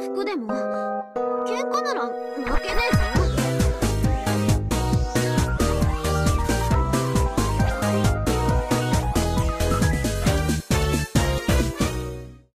服でも喧嘩なら負けねえぞ。